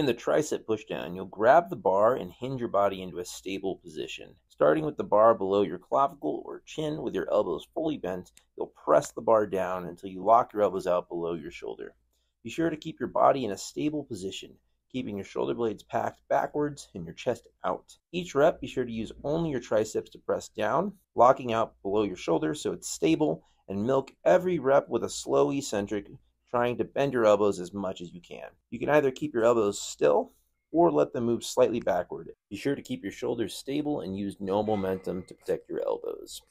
In the tricep pushdown, you'll grab the bar and hinge your body into a stable position. Starting with the bar below your clavicle or chin with your elbows fully bent, you'll press the bar down until you lock your elbows out below your shoulder. Be sure to keep your body in a stable position, keeping your shoulder blades packed backwards and your chest out. Each rep, be sure to use only your triceps to press down, locking out below your shoulder so it's stable, and milk every rep with a slow eccentric trying to bend your elbows as much as you can. You can either keep your elbows still or let them move slightly backward. Be sure to keep your shoulders stable and use no momentum to protect your elbows.